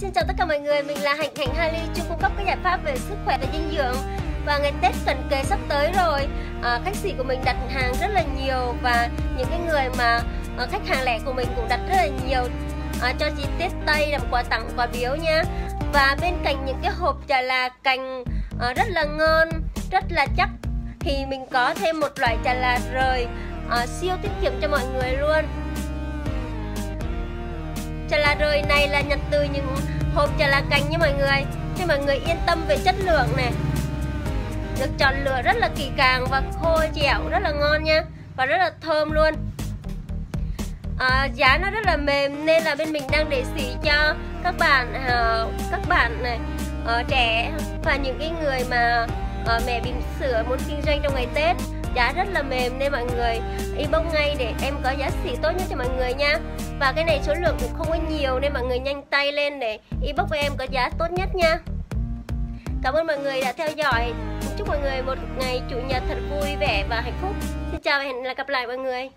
xin chào tất cả mọi người, mình là Hạnh Hạnh Harley chuyên cung cấp các giải pháp về sức khỏe và dinh dưỡng. Và ngày Tết cận kề sắp tới rồi à, khách sỉ của mình đặt hàng rất là nhiều và những cái người mà à, khách hàng lẻ của mình cũng đặt rất là nhiều à, cho chị Tết Tây làm quà tặng quà biếu nha. Và bên cạnh những cái hộp trà là cành à, rất là ngon rất là chắc thì mình có thêm một loại trà là rời à, siêu tiết kiệm cho mọi người luôn. Trà lá rời này là nhập từ những hộp trà lá cành nha mọi người. Thì mọi người yên tâm về chất lượng này được chọn lựa rất là kỳ càng và khô dẻo rất là ngon nha. Và rất là thơm luôn. À, giá nó rất là mềm nên là bên mình đang để xỉ cho các bạn à, các bạn này à, trẻ và những cái người mà à, mẹ bỉm sữa muốn kinh doanh trong ngày Tết giá rất là mềm nên mọi người inbox ngay để em có giá xỉ tốt nhất cho mọi người nha. Và cái này số lượng cũng không có nhiều nên mọi người nhanh tay lên để inbox với em có giá tốt nhất nha. Cảm ơn mọi người đã theo dõi. Chúc mọi người một ngày chủ nhật thật vui, vẻ và hạnh phúc. Xin chào và hẹn gặp lại mọi người.